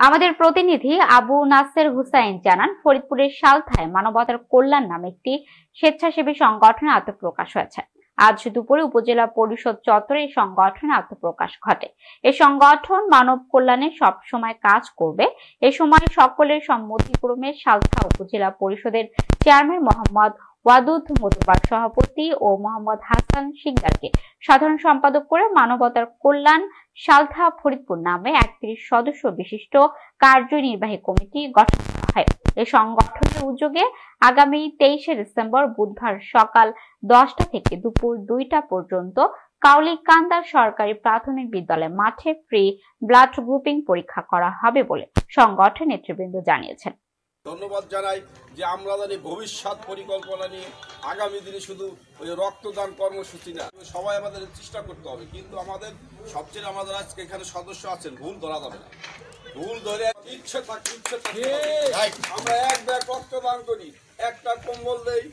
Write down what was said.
আমাদের প্রতিনিধি আবু নাসের হুসাইন জানান, ফরিদপুরের সালথায় মানবতার কল্যাণ নামে একটি স্বেচ্ছাসেবী সংগঠনের আত্মপ্রকাশ হয়েছে। আজ দুপুরে উপজেলা পরিষদ চত্বরে এই সংগঠনের আত্মপ্রকাশ ঘটে। এই সংগঠন মানব কল্যাণে সব সময় কাজ করবে। এ সময় সকলের সম্মতিক্রমে সালথা উপজেলা পরিষদের চেয়ারম্যান মোহাম্মদ ওয়াদুদ মতুবার সভাপতি ও মোহাম্মদ হাসান সিকদারকে সাধারণ সম্পাদক করে মানবতার কল্যাণ সালথা ফরিদপুর নামে একত্রিশ সদস্য বিশিষ্ট কার্যনির্বাহী কমিটি গঠন করা হয়। এই সংগঠনের উদ্যোগে আগামী তেইশে ডিসেম্বর বুধবার সকাল দশটা থেকে দুপুর দুইটা পর্যন্ত কাউলিকান্দা সরকারি প্রাথমিক বিদ্যালয় মাঠে ফ্রি ব্লাড গ্রুপিং পরীক্ষা করা হবে বলে সংগঠন নেতৃবৃন্দ জানিয়েছেন। ধন্যবাদ জানাই যে আমরা জানি ভবিষ্যৎ পরিকল্পনা নিয়ে আগামী দিনে শুধু ওই রক্তদান কর্মসূচি না সবাই আমাদের চেষ্টা করতে হবে। কিন্তু আমাদের সবচেয়ে আমাদের আজকে এখানে সদস্য আছেন ভুল ধরা যাবে না। ভুল ধরে ইচ্ছে থাক ইচ্ছে থাকে আমরা এক ব্যাগ রক্তদান করি একটা কম্বল দেই